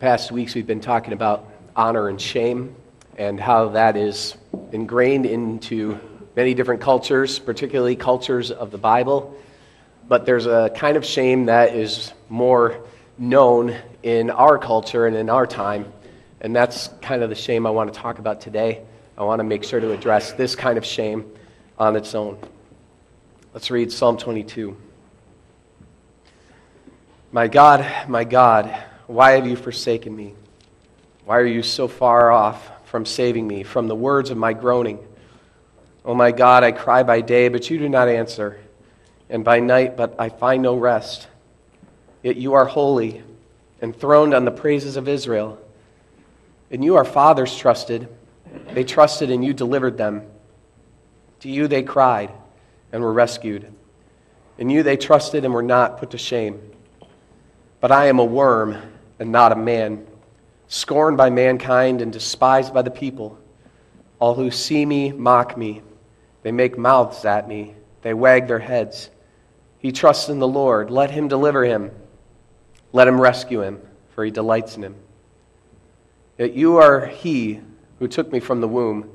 past weeks, we've been talking about honor and shame and how that is ingrained into many different cultures, particularly cultures of the Bible. But there's a kind of shame that is more known in our culture and in our time, and that's kind of the shame I want to talk about today. I want to make sure to address this kind of shame on its own. Let's read Psalm 22. My God, my God, why have you forsaken me? Why are you so far off from saving me, from the words of my groaning? Oh my God, I cry by day, but you do not answer, and by night, but I find no rest. Yet you are holy, enthroned on the praises of Israel. And you, our fathers, trusted. They trusted, and you delivered them. To you they cried and were rescued. In you they trusted and were not put to shame. But I am a worm and not a man, scorned by mankind and despised by the people. All who see me mock me. They make mouths at me. They wag their heads. He trusts in the Lord. Let him deliver him. Let him rescue him, for he delights in him. Yet you are he who took me from the womb.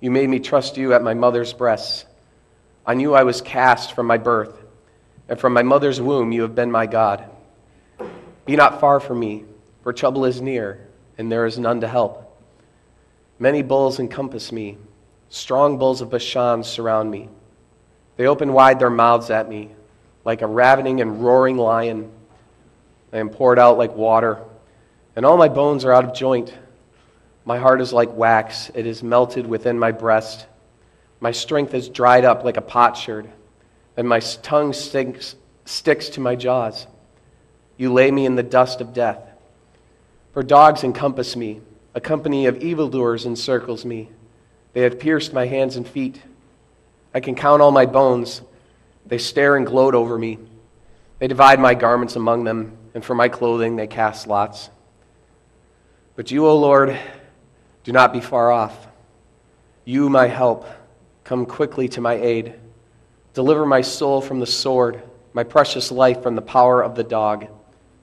You made me trust you at my mother's breasts. On you I was cast from my birth, and from my mother's womb you have been my God. Be not far from me, for trouble is near, and there is none to help. Many bulls encompass me, strong bulls of Bashan surround me. They open wide their mouths at me, like a ravening and roaring lion. I am poured out like water, and all my bones are out of joint. My heart is like wax, it is melted within my breast. My strength is dried up like a potsherd, and my tongue stinks, sticks to my jaws. You lay me in the dust of death. For dogs encompass me, a company of evildoers encircles me. They have pierced my hands and feet. I can count all my bones. They stare and gloat over me. They divide my garments among them, and for my clothing they cast lots. But you, O Lord, do not be far off. You, my help, come quickly to my aid. Deliver my soul from the sword, my precious life from the power of the dog.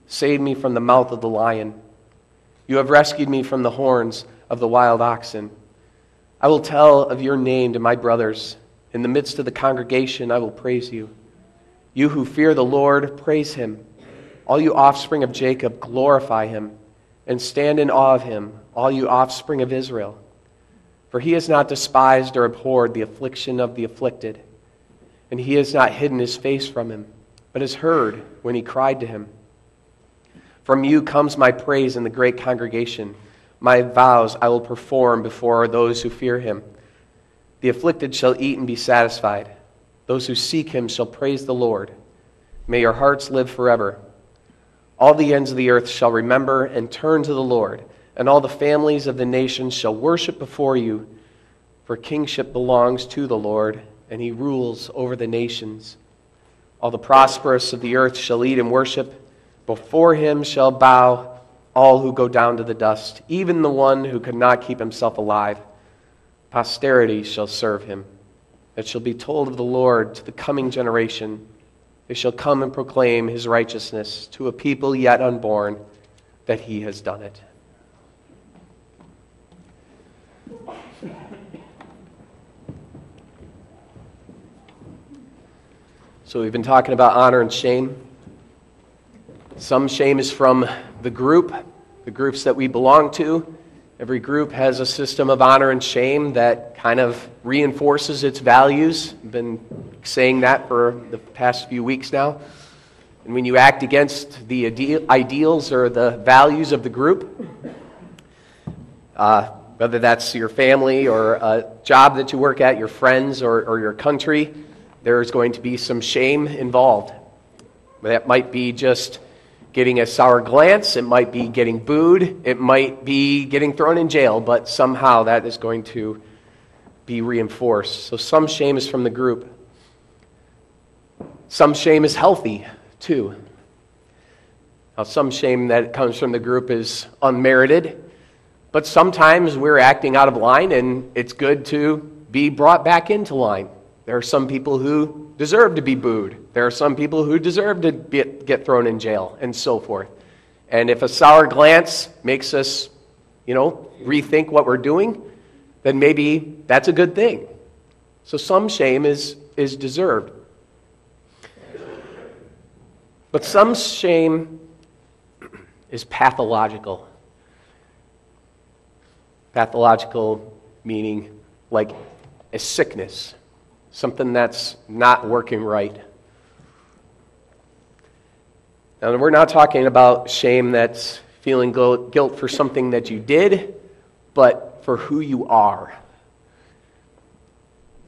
Save me from the mouth of the lion. You have rescued me from the horns of the wild oxen. I will tell of your name to my brothers. In the midst of the congregation, I will praise you. You who fear the Lord, praise him. All you offspring of Jacob, glorify him, and stand in awe of him, all you offspring of Israel. For he has not despised or abhorred the affliction of the afflicted, and he has not hidden his face from him, but has heard when he cried to him. From you comes my praise in the great congregation. My vows I will perform before those who fear him. The afflicted shall eat and be satisfied. Those who seek him shall praise the Lord. May your hearts live forever. All the ends of the earth shall remember and turn to the Lord, and all the families of the nations shall worship before you. For kingship belongs to the Lord, and he rules over the nations. All the prosperous of the earth shall eat and worship. Before him shall bow all who go down to the dust, even the one who could not keep himself alive. Posterity shall serve him. It shall be told of the Lord to the coming generation. They shall come and proclaim his righteousness to a people yet unborn, that he has done it. So, we've been talking about honor and shame. Some shame is from the group, the groups that we belong to. Every group has a system of honor and shame that kind of reinforces its values. I've been saying that for the past few weeks now. And when you act against the ideals or the values of the group, uh, whether that's your family or a job that you work at, your friends or, or your country, there's going to be some shame involved. That might be just getting a sour glance, it might be getting booed, it might be getting thrown in jail, but somehow that is going to be reinforced. So some shame is from the group. Some shame is healthy, too. Now, some shame that comes from the group is unmerited, but sometimes we're acting out of line and it's good to be brought back into line. There are some people who deserve to be booed. There are some people who deserve to get, get thrown in jail, and so forth. And if a sour glance makes us, you know, rethink what we're doing, then maybe that's a good thing. So some shame is, is deserved. But some shame is pathological. Pathological meaning like a sickness, something that's not working right. Now, we're not talking about shame that's feeling guilt for something that you did, but for who you are.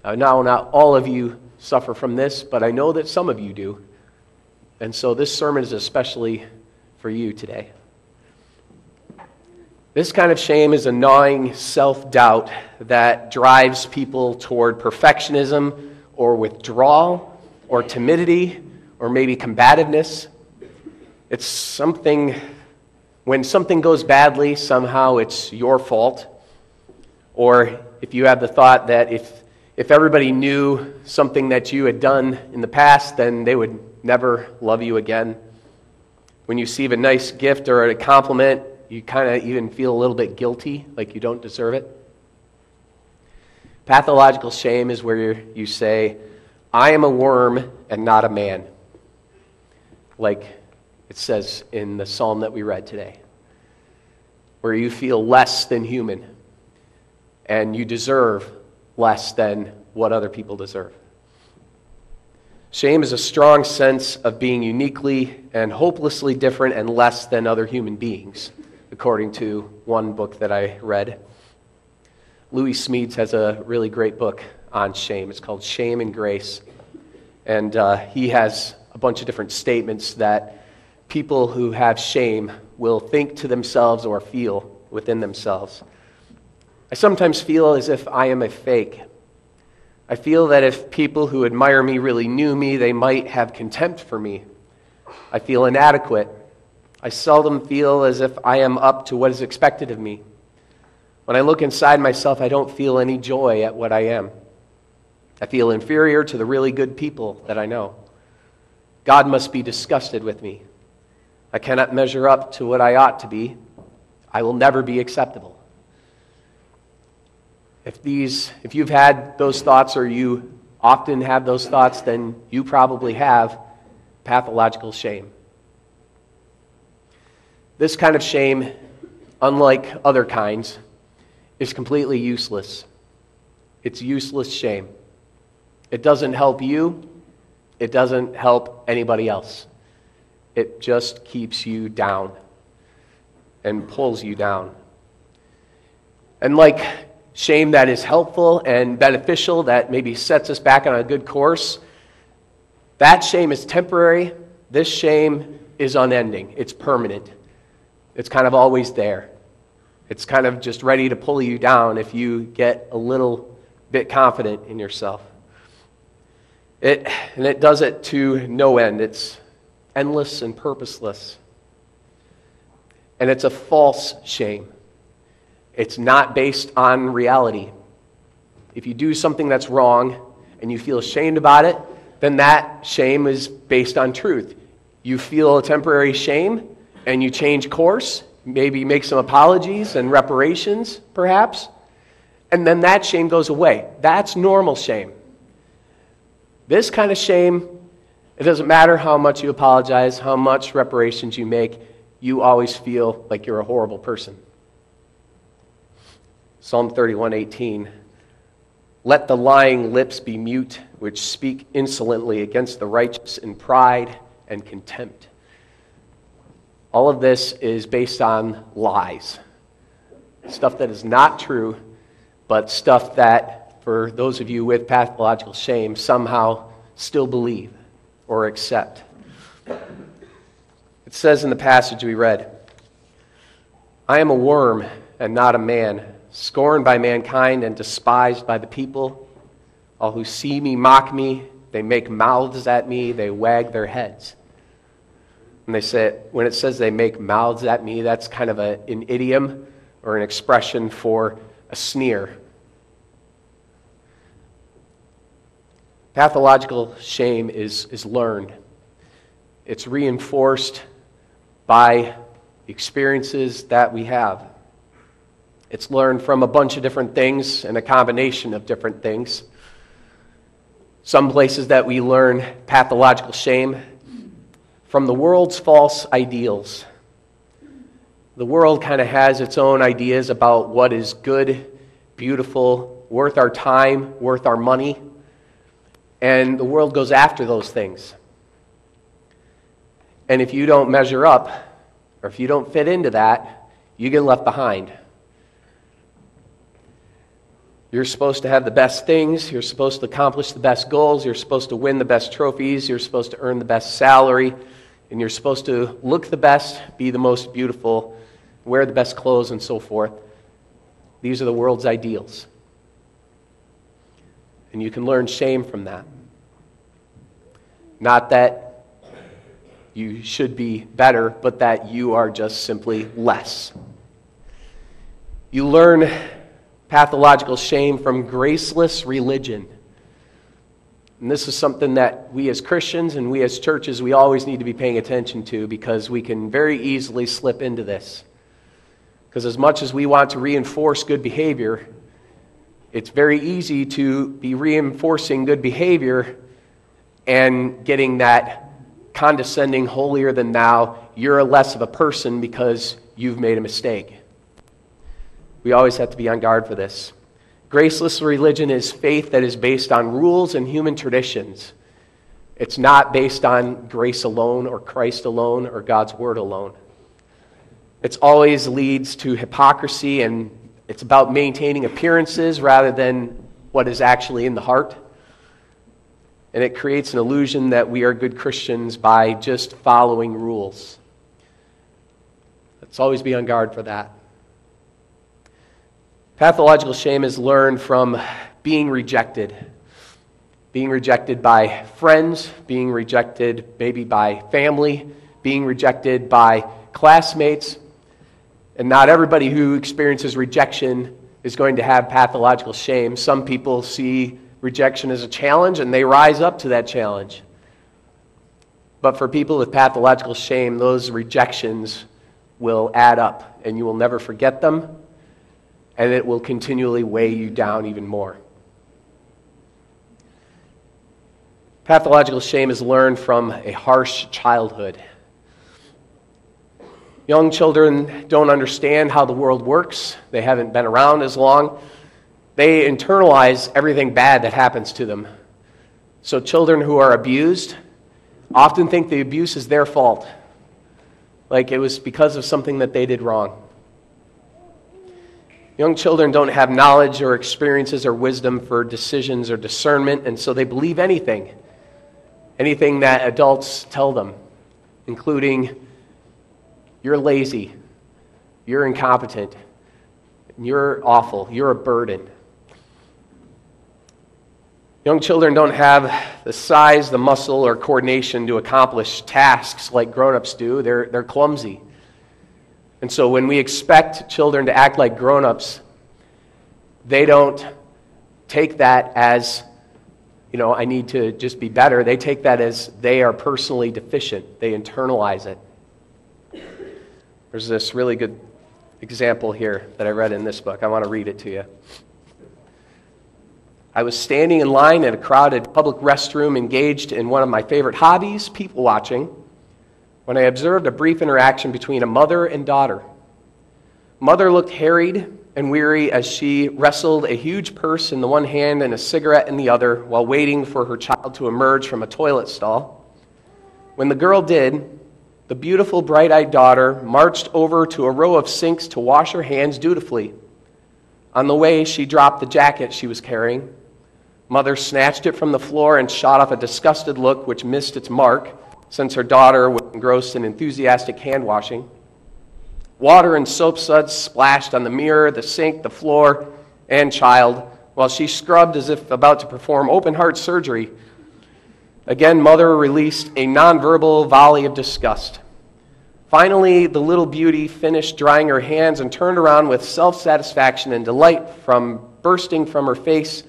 Now, not all of you suffer from this, but I know that some of you do. And so this sermon is especially for you today. This kind of shame is a gnawing self doubt that drives people toward perfectionism or withdrawal or timidity or maybe combativeness. It's something, when something goes badly, somehow it's your fault. Or if you have the thought that if, if everybody knew something that you had done in the past, then they would never love you again. When you receive a nice gift or a compliment, you kind of even feel a little bit guilty, like you don't deserve it. Pathological shame is where you say, I am a worm and not a man. Like it says in the psalm that we read today, where you feel less than human and you deserve less than what other people deserve. Shame is a strong sense of being uniquely and hopelessly different and less than other human beings, according to one book that I read. Lewis Smedes has a really great book on shame. It's called Shame and Grace. And uh, he has a bunch of different statements that people who have shame will think to themselves or feel within themselves. I sometimes feel as if I am a fake. I feel that if people who admire me really knew me, they might have contempt for me. I feel inadequate. I seldom feel as if I am up to what is expected of me. When I look inside myself, I don't feel any joy at what I am. I feel inferior to the really good people that I know. God must be disgusted with me. I cannot measure up to what I ought to be. I will never be acceptable. If, these, if you've had those thoughts or you often have those thoughts, then you probably have pathological shame. This kind of shame, unlike other kinds, is completely useless. It's useless shame. It doesn't help you, it doesn't help anybody else it just keeps you down and pulls you down. And like shame that is helpful and beneficial, that maybe sets us back on a good course, that shame is temporary. This shame is unending, it's permanent. It's kind of always there. It's kind of just ready to pull you down if you get a little bit confident in yourself. It, and it does it to no end. It's endless and purposeless. And it's a false shame. It's not based on reality. If you do something that's wrong and you feel ashamed about it, then that shame is based on truth. You feel a temporary shame and you change course, maybe make some apologies and reparations, perhaps, and then that shame goes away. That's normal shame. This kind of shame it doesn't matter how much you apologize, how much reparations you make, you always feel like you're a horrible person. Psalm 31:18 Let the lying lips be mute which speak insolently against the righteous in pride and contempt. All of this is based on lies. Stuff that is not true, but stuff that for those of you with pathological shame somehow still believe or accept. It says in the passage we read, I am a worm and not a man, scorned by mankind and despised by the people. All who see me mock me, they make mouths at me, they wag their heads. And they say, when it says they make mouths at me, that's kind of a, an idiom or an expression for a sneer Pathological shame is, is learned, it's reinforced by experiences that we have. It's learned from a bunch of different things and a combination of different things. Some places that we learn pathological shame from the world's false ideals. The world kind of has its own ideas about what is good, beautiful, worth our time, worth our money, and the world goes after those things. And if you don't measure up, or if you don't fit into that, you get left behind. You're supposed to have the best things. You're supposed to accomplish the best goals. You're supposed to win the best trophies. You're supposed to earn the best salary. And you're supposed to look the best, be the most beautiful, wear the best clothes, and so forth. These are the world's ideals. And you can learn shame from that. Not that you should be better, but that you are just simply less. You learn pathological shame from graceless religion. And this is something that we as Christians and we as churches, we always need to be paying attention to because we can very easily slip into this. Because as much as we want to reinforce good behavior, it's very easy to be reinforcing good behavior and getting that condescending, holier than thou, you're less of a person because you've made a mistake. We always have to be on guard for this. Graceless religion is faith that is based on rules and human traditions. It's not based on grace alone or Christ alone or God's word alone. It always leads to hypocrisy and it's about maintaining appearances rather than what is actually in the heart. And it creates an illusion that we are good Christians by just following rules. Let's always be on guard for that. Pathological shame is learned from being rejected. Being rejected by friends, being rejected maybe by family, being rejected by classmates. And not everybody who experiences rejection is going to have pathological shame. Some people see rejection as a challenge and they rise up to that challenge. But for people with pathological shame, those rejections will add up and you will never forget them and it will continually weigh you down even more. Pathological shame is learned from a harsh childhood. Young children don't understand how the world works, they haven't been around as long. They internalize everything bad that happens to them. So, children who are abused often think the abuse is their fault, like it was because of something that they did wrong. Young children don't have knowledge or experiences or wisdom for decisions or discernment, and so they believe anything, anything that adults tell them, including you're lazy, you're incompetent, you're awful, you're a burden. Young children don't have the size, the muscle, or coordination to accomplish tasks like grown ups do. They're, they're clumsy. And so when we expect children to act like grown ups, they don't take that as, you know, I need to just be better. They take that as they are personally deficient, they internalize it. There's this really good example here that I read in this book. I want to read it to you. I was standing in line at a crowded public restroom engaged in one of my favorite hobbies, people watching when I observed a brief interaction between a mother and daughter. Mother looked harried and weary as she wrestled a huge purse in the one hand and a cigarette in the other while waiting for her child to emerge from a toilet stall. When the girl did, the beautiful, bright eyed daughter marched over to a row of sinks to wash her hands dutifully. On the way, she dropped the jacket she was carrying. Mother snatched it from the floor and shot off a disgusted look which missed its mark since her daughter was engrossed in enthusiastic hand washing. Water and soap suds splashed on the mirror, the sink, the floor, and child, while she scrubbed as if about to perform open heart surgery. Again, Mother released a nonverbal volley of disgust. Finally, the little beauty finished drying her hands and turned around with self satisfaction and delight from bursting from her face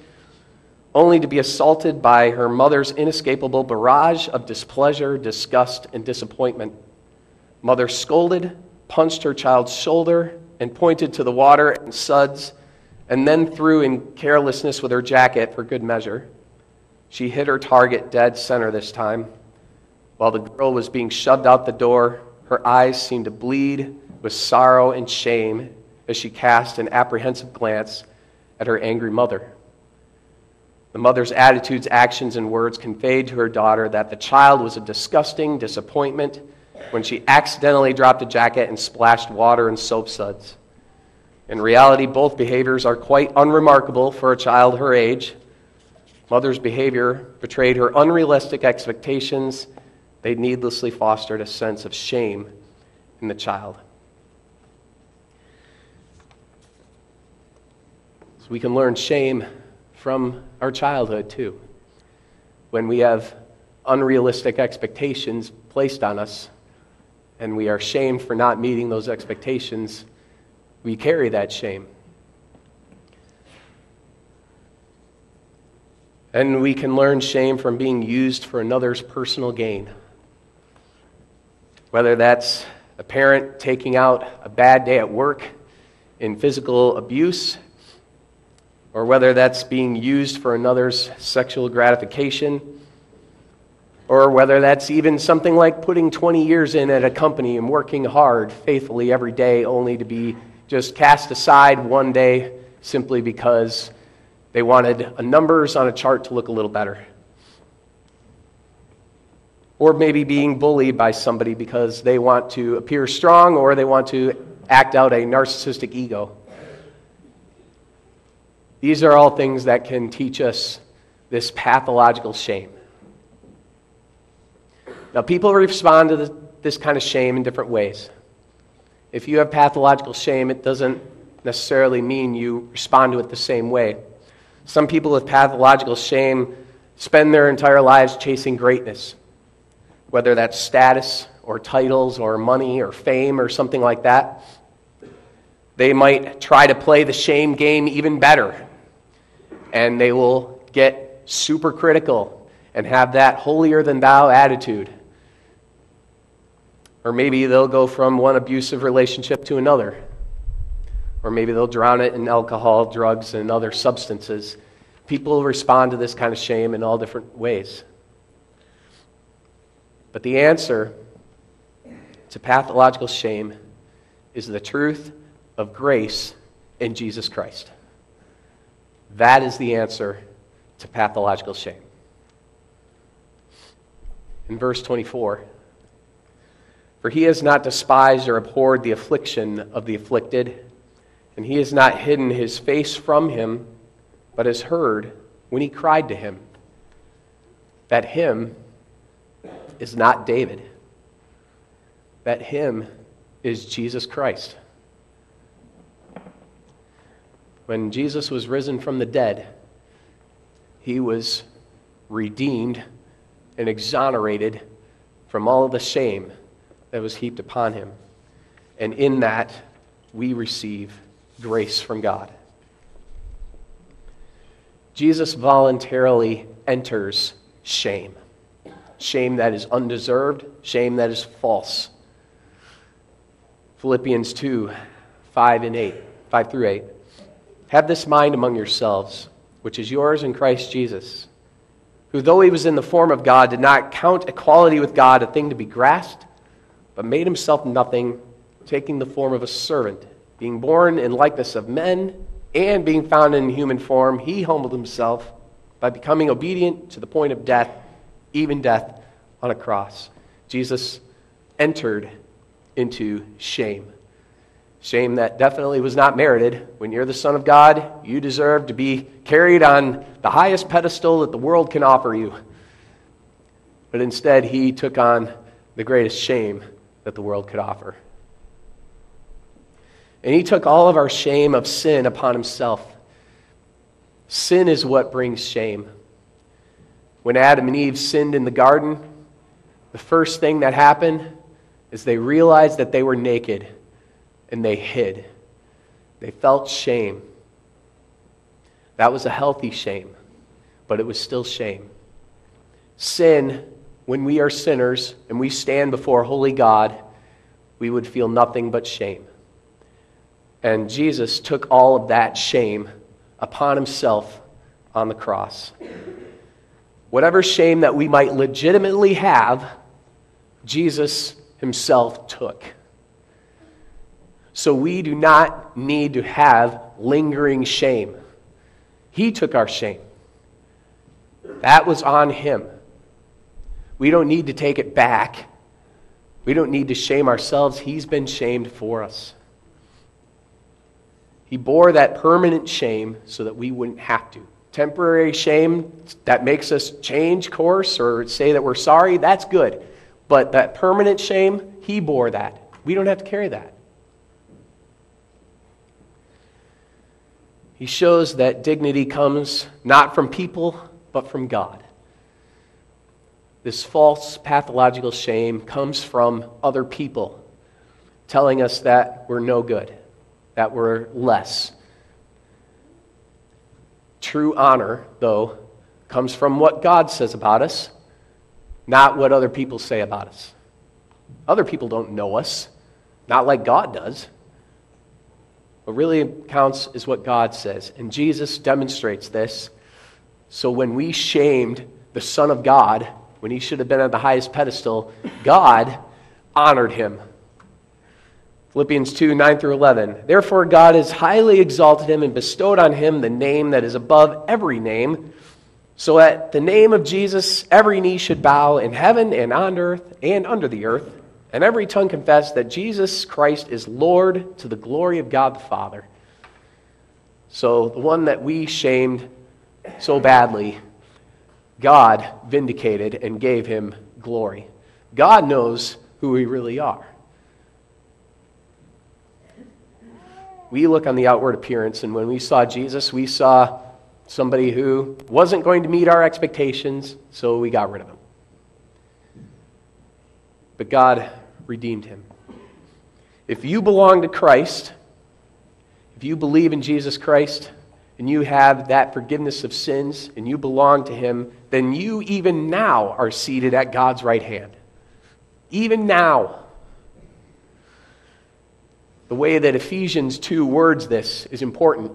only to be assaulted by her mother's inescapable barrage of displeasure, disgust, and disappointment. Mother scolded, punched her child's shoulder and pointed to the water and suds, and then threw in carelessness with her jacket for good measure. She hit her target dead center this time. While the girl was being shoved out the door, her eyes seemed to bleed with sorrow and shame as she cast an apprehensive glance at her angry mother. The mother's attitudes, actions, and words conveyed to her daughter that the child was a disgusting disappointment when she accidentally dropped a jacket and splashed water and soap suds. In reality, both behaviors are quite unremarkable for a child her age. Mother's behavior betrayed her unrealistic expectations. They needlessly fostered a sense of shame in the child. So we can learn shame from our childhood, too. When we have unrealistic expectations placed on us and we are shamed for not meeting those expectations, we carry that shame. And we can learn shame from being used for another's personal gain. Whether that's a parent taking out a bad day at work in physical abuse or whether that's being used for another's sexual gratification, or whether that's even something like putting 20 years in at a company and working hard faithfully every day only to be just cast aside one day simply because they wanted a numbers on a chart to look a little better. Or maybe being bullied by somebody because they want to appear strong or they want to act out a narcissistic ego. These are all things that can teach us this pathological shame. Now, people respond to this, kind of shame in different ways. If you have pathological shame, it doesn't necessarily mean you respond to it the same way. Some people with pathological shame spend their entire lives chasing greatness, whether that's status or titles or money or fame or something like that. They might try to play the shame game even better and they will get super critical and have that holier than thou attitude. Or maybe they'll go from one abusive relationship to another. Or maybe they'll drown it in alcohol, drugs, and other substances. People respond to this kind of shame in all different ways. But the answer to pathological shame is the truth of grace in Jesus Christ. That is the answer to pathological shame. In verse 24, for he has not despised or abhorred the affliction of the afflicted, and he has not hidden his face from him, but has heard when he cried to him. That him is not David, that him is Jesus Christ when Jesus was risen from the dead, he was redeemed and exonerated from all of the shame that was heaped upon him. And in that, we receive grace from God. Jesus voluntarily enters shame shame that is undeserved, shame that is false. Philippians 2 5 and 8, 5 through 8. Have this mind among yourselves, which is yours in Christ Jesus, who, though he was in the form of God, did not count equality with God a thing to be grasped, but made himself nothing, taking the form of a servant, being born in likeness of men, and being found in human form, he humbled himself by becoming obedient to the point of death, even death on a cross. Jesus entered into shame. Shame that definitely was not merited. When you're the Son of God, you deserve to be carried on the highest pedestal that the world can offer you. But instead, he took on the greatest shame that the world could offer. And he took all of our shame of sin upon himself. Sin is what brings shame. When Adam and Eve sinned in the garden, the first thing that happened is they realized that they were naked and they hid. They felt shame. That was a healthy shame, but it was still shame. Sin, when we are sinners and we stand before holy God, we would feel nothing but shame. And Jesus took all of that shame upon himself on the cross. Whatever shame that we might legitimately have, Jesus himself took. So we do not need to have lingering shame. He took our shame. That was on him. We don't need to take it back. We don't need to shame ourselves. He's been shamed for us. He bore that permanent shame so that we wouldn't have to. Temporary shame that makes us change course or say that we're sorry, that's good. But that permanent shame, He bore that. We don't have to carry that. He shows that dignity comes not from people, but from God. This false pathological shame comes from other people telling us that we're no good, that we're less. True honor, though, comes from what God says about us, not what other people say about us. Other people don't know us, not like God does. What really counts is what God says. And Jesus demonstrates this. So when we shamed the Son of God, when he should have been at the highest pedestal, God honored him. Philippians 2 9 through 11. Therefore, God has highly exalted him and bestowed on him the name that is above every name, so that the name of Jesus every knee should bow in heaven and on earth and under the earth, and every tongue confess that Jesus Christ is Lord to the glory of God the Father. So, the one that we shamed so badly God vindicated and gave him glory. God knows who we really are. We look on the outward appearance, and when we saw Jesus, we saw somebody who wasn't going to meet our expectations, so we got rid of him. But God redeemed him. If you belong to Christ, if you believe in Jesus Christ, and you have that forgiveness of sins and you belong to Him, then you even now are seated at God's right hand. Even now. The way that Ephesians 2 words this is important.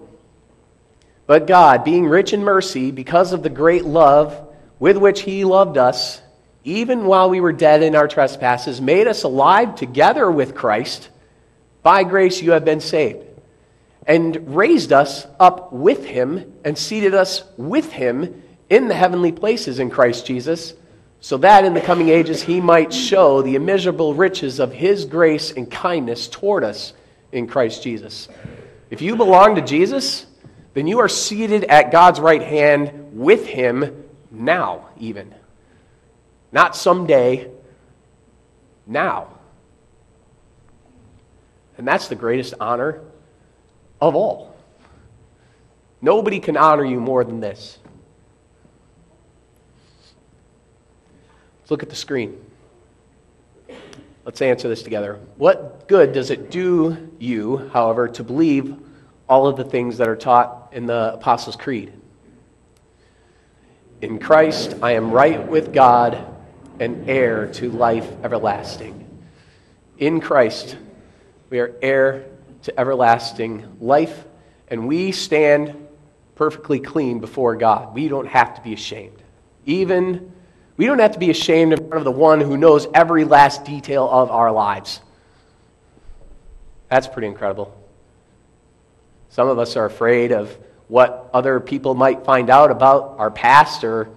But God, being rich in mercy, because of the great love with which He loved us, even while we were dead in our trespasses, made us alive together with Christ. By grace you have been saved and raised us up with him and seated us with him in the heavenly places in Christ Jesus, so that in the coming ages he might show the immeasurable riches of his grace and kindness toward us in Christ Jesus. If you belong to Jesus, then you are seated at God's right hand with him now, even. Not someday, now. And that's the greatest honor of all. Nobody can honor you more than this. Let's look at the screen. Let's answer this together. What good does it do you, however, to believe all of the things that are taught in the Apostles' Creed? In Christ, I am right with God and heir to life everlasting. In Christ, we are heir to everlasting life, and we stand perfectly clean before God. We don't have to be ashamed. Even, we don't have to be ashamed in front of the one who knows every last detail of our lives. That's pretty incredible. Some of us are afraid of what other people might find out about our past or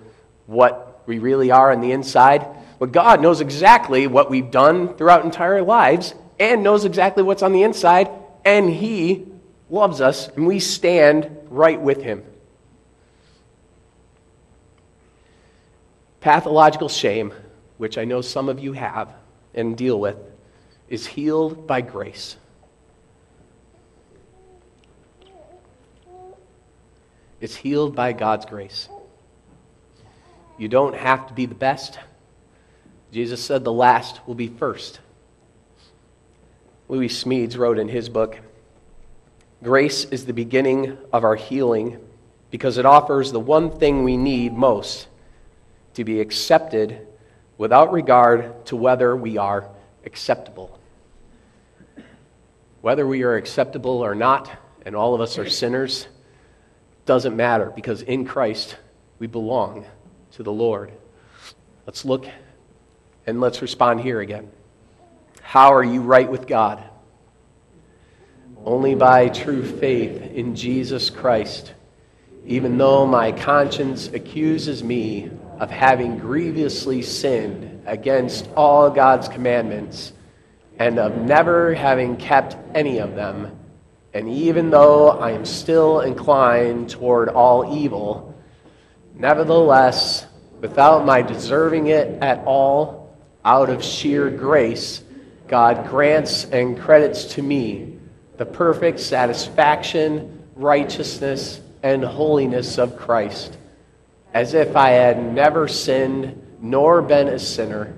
what we really are on the inside. But God knows exactly what we've done throughout entire lives and knows exactly what's on the inside and He loves us, and we stand right with Him. Pathological shame, which I know some of you have and deal with, is healed by grace. It's healed by God's grace. You don't have to be the best. Jesus said the last will be first. Lewis Smedes wrote in his book Grace is the beginning of our healing because it offers the one thing we need most to be accepted without regard to whether we are acceptable. Whether we are acceptable or not, and all of us are sinners, doesn't matter because in Christ we belong to the Lord. Let's look and let's respond here again. How are you right with God? Only by true faith in Jesus Christ, even though my conscience accuses me of having grievously sinned against all God's commandments and of never having kept any of them. And even though I am still inclined toward all evil, nevertheless, without my deserving it at all, out of sheer grace, God grants and credits to me the perfect satisfaction, righteousness, and holiness of Christ, as if I had never sinned nor been a sinner,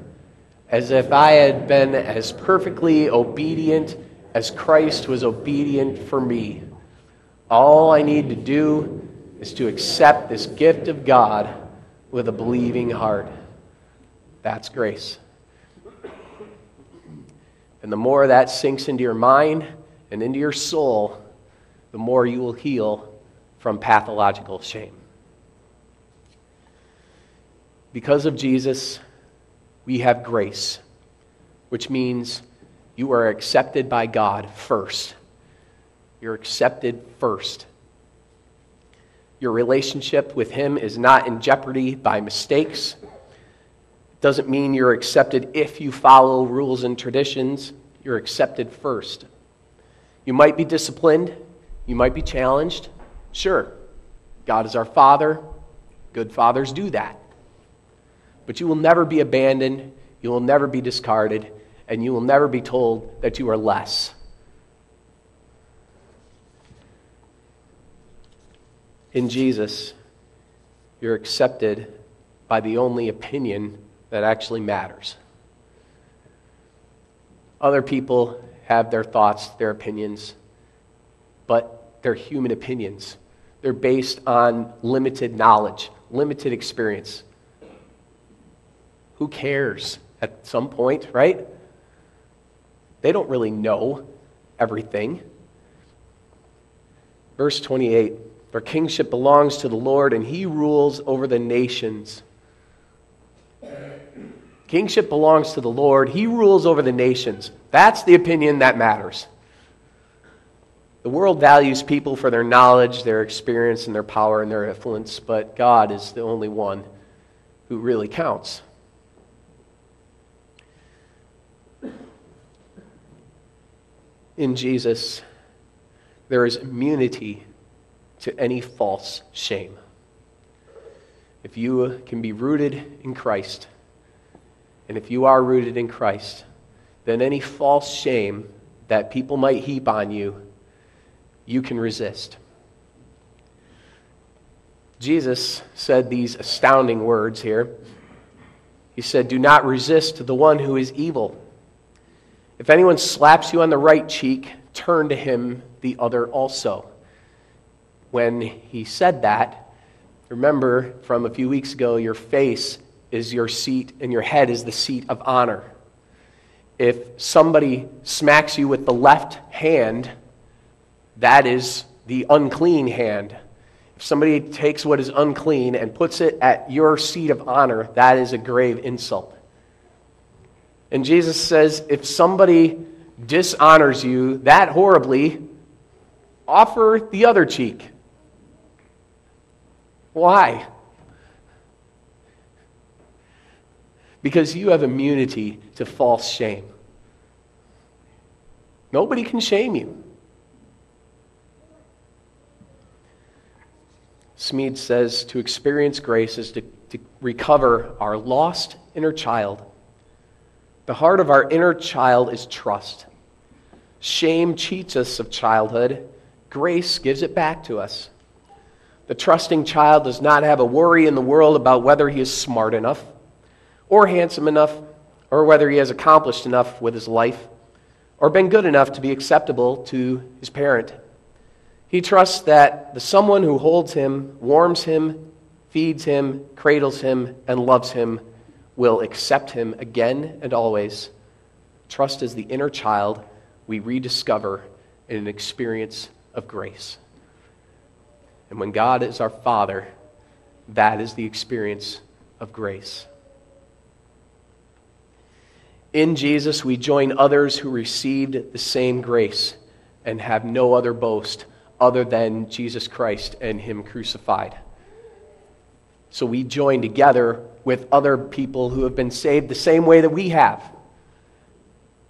as if I had been as perfectly obedient as Christ was obedient for me. All I need to do is to accept this gift of God with a believing heart. That's grace. And the more that sinks into your mind, and into your soul, the more you will heal from pathological shame. Because of Jesus, we have grace, which means you are accepted by God first. You're accepted first. Your relationship with Him is not in jeopardy by mistakes. It doesn't mean you're accepted if you follow rules and traditions. You're accepted first. You might be disciplined, you might be challenged. Sure, God is our Father. Good fathers do that. But you will never be abandoned, you will never be discarded, and you will never be told that you are less. In Jesus, you're accepted by the only opinion that actually matters. Other people have their thoughts, their opinions, but they're human opinions. They're based on limited knowledge, limited experience. Who cares at some point, right? They don't really know everything. Verse 28 For kingship belongs to the Lord, and he rules over the nations. Kingship belongs to the Lord. He rules over the nations. That's the opinion that matters. The world values people for their knowledge, their experience, and their power and their influence, but God is the only one who really counts. In Jesus, there is immunity to any false shame. If you can be rooted in Christ, and if you are rooted in Christ, then any false shame that people might heap on you, you can resist. Jesus said these astounding words here. He said, Do not resist the one who is evil. If anyone slaps you on the right cheek, turn to him the other also. When he said that, remember from a few weeks ago, your face is your seat and your head is the seat of honor. If somebody smacks you with the left hand, that is the unclean hand. If somebody takes what is unclean and puts it at your seat of honor, that is a grave insult. And Jesus says if somebody dishonors you that horribly, offer the other cheek. Why? because you have immunity to false shame. Nobody can shame you. Smedes says to experience grace is to, to recover our lost inner child. The heart of our inner child is trust. Shame cheats us of childhood, grace gives it back to us. The trusting child does not have a worry in the world about whether he is smart enough or handsome enough, or whether he has accomplished enough with his life, or been good enough to be acceptable to his parent. He trusts that the someone who holds him, warms him, feeds him, cradles him, and loves him will accept him again and always. Trust is the inner child we rediscover in an experience of grace. And when God is our Father, that is the experience of grace. In Jesus, we join others who received the same grace and have no other boast other than Jesus Christ and Him crucified. So we join together with other people who have been saved the same way that we have.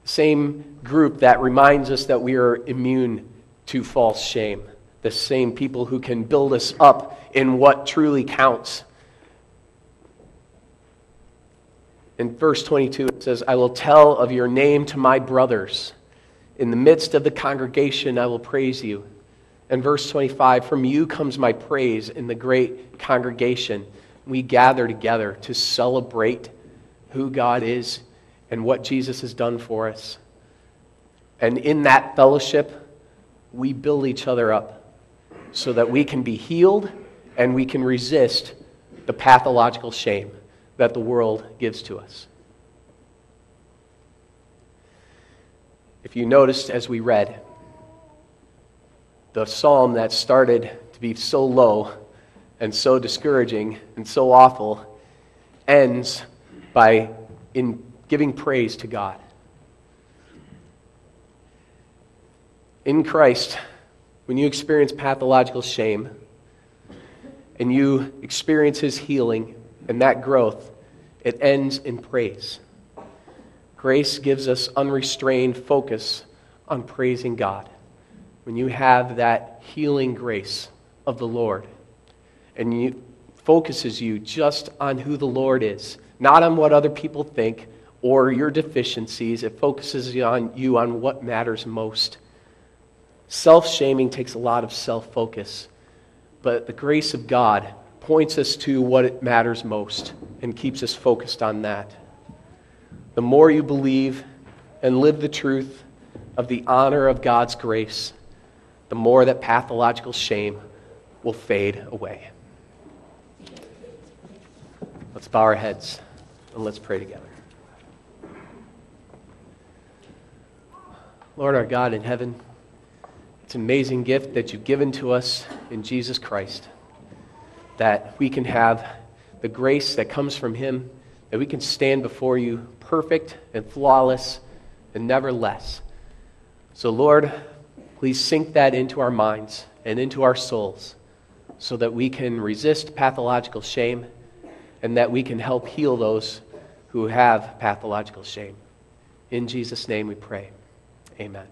Same group that reminds us that we are immune to false shame. The same people who can build us up in what truly counts. In verse 22, it says, I will tell of your name to my brothers. In the midst of the congregation, I will praise you. And verse 25, from you comes my praise in the great congregation. We gather together to celebrate who God is and what Jesus has done for us. And in that fellowship, we build each other up so that we can be healed and we can resist the pathological shame that the world gives to us. If you noticed as we read, the psalm that started to be so low and so discouraging and so awful ends by in giving praise to God. In Christ, when you experience pathological shame and you experience His healing and that growth, it ends in praise. Grace gives us unrestrained focus on praising God. When you have that healing grace of the Lord and you focuses you just on who the Lord is, not on what other people think or your deficiencies, it focuses you on you on what matters most. Self shaming takes a lot of self focus, but the grace of God points us to what it matters most and keeps us focused on that. The more you believe and live the truth of the honor of God's grace, the more that pathological shame will fade away. Let's bow our heads and let's pray together. Lord our God in heaven, it's an amazing gift that you've given to us in Jesus Christ. That we can have the grace that comes from Him, that we can stand before you perfect and flawless and never less. So, Lord, please sink that into our minds and into our souls so that we can resist pathological shame and that we can help heal those who have pathological shame. In Jesus' name we pray. Amen.